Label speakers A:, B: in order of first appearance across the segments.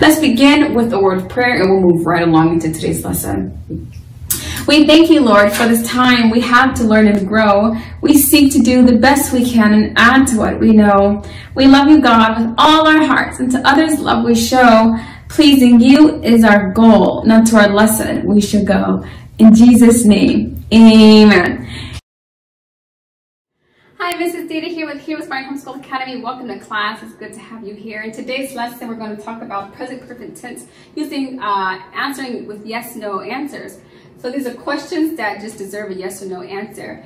A: Let's begin with a word of prayer and we'll move right along into today's lesson. We thank you, Lord, for this time we have to learn and grow. We seek to do the best we can and add to what we know. We love you, God, with all our hearts, and to others love we show. Pleasing you is our goal, not to our lesson we should go. In Jesus' name, amen. Hi, Mrs. Dita here with HeroesMart Homeschool Academy. Welcome to class. It's good to have you here. In today's lesson, we're going to talk about present perfect tense using uh, answering with yes, no answers. So these are questions that just deserve a yes or no answer.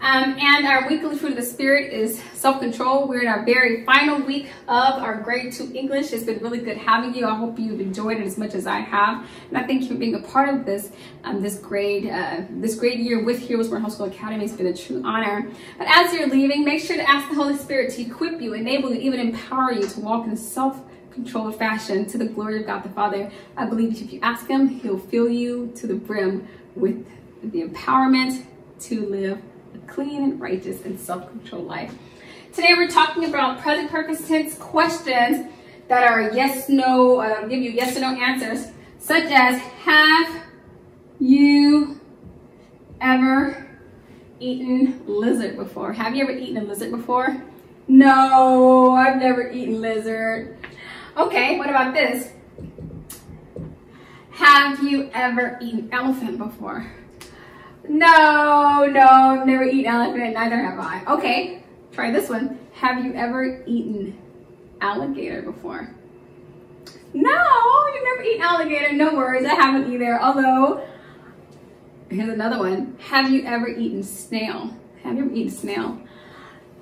A: Um, and our weekly fruit of the spirit is self-control. We're in our very final week of our grade two English. It's been really good having you. I hope you've enjoyed it as much as I have. And I thank you for being a part of this um, this grade uh, this grade year with HeroesMart Homeschool Academy. It's been a true honor. But as you're leaving, make sure to ask the Holy Spirit to equip you, enable you, even empower you to walk in self controlled fashion to the glory of God the Father. I believe if you ask him, he'll fill you to the brim with the empowerment to live a clean and righteous and self-controlled life. Today we're talking about present perfect tense questions that are yes, no, uh, give you yes or no answers, such as have you ever eaten lizard before? Have you ever eaten a lizard before? No, I've never eaten lizard. Okay, what about this? Have you ever eaten elephant before? No, no, I've never eaten elephant, neither have I. Okay, try this one. Have you ever eaten alligator before? No, you've never eaten alligator. No worries, I haven't either. Although, here's another one. Have you ever eaten snail? Have you ever eaten snail?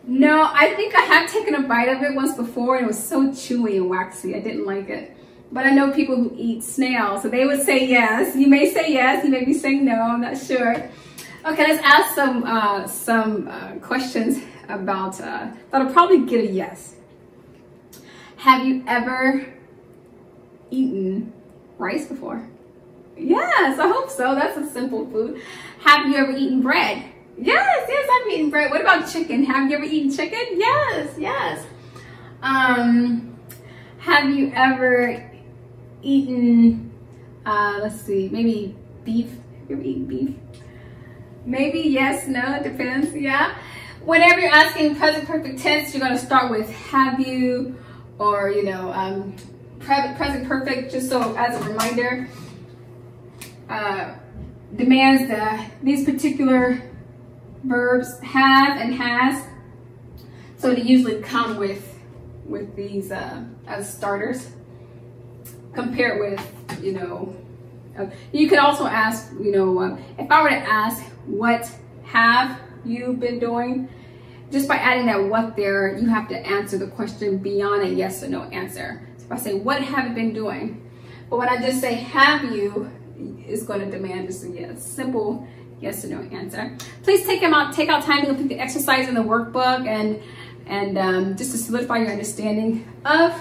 A: No, I think I have taken a bite of it once before and it was so chewy and waxy. I didn't like it. But I know people who eat snails, so they would say yes. You may say yes, you may be saying no, I'm not sure. Okay, let's ask some uh, some uh, questions about, uh, that'll probably get a yes. Have you ever eaten rice before? Yes, I hope so. That's a simple food. Have you ever eaten bread? Yes, yes, I've eaten bread. What about chicken? Have you ever eaten chicken? Yes, yes. Um, have you ever eaten, uh, let's see, maybe beef. You ever eaten beef? Maybe yes, no, it depends, yeah. Whenever you're asking present perfect tense, you're gonna start with have you, or you know, um, present perfect, just so as a reminder, uh, demands that these particular verbs have and has. So they usually come with with these uh, as starters compare with, you know, uh, you could also ask, you know, uh, if I were to ask, what have you been doing? Just by adding that what there, you have to answer the question beyond a yes or no answer. So if I say, what have you been doing? But when I just say, have you, is going to demand just a yes, simple yes or no answer. Please take them out, take out time to complete the exercise in the workbook and and um, just to solidify your understanding of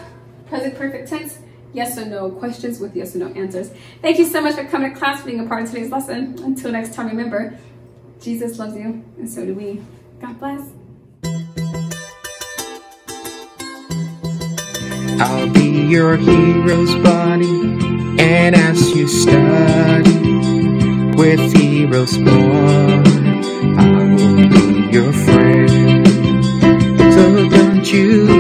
A: present perfect tense yes or no questions with yes or no answers. Thank you so much for coming to class, being a part of today's lesson. Until next time, remember, Jesus loves you, and so do we. God bless.
B: I'll be your hero's and as you study with heroes born, I will be your friend. So don't you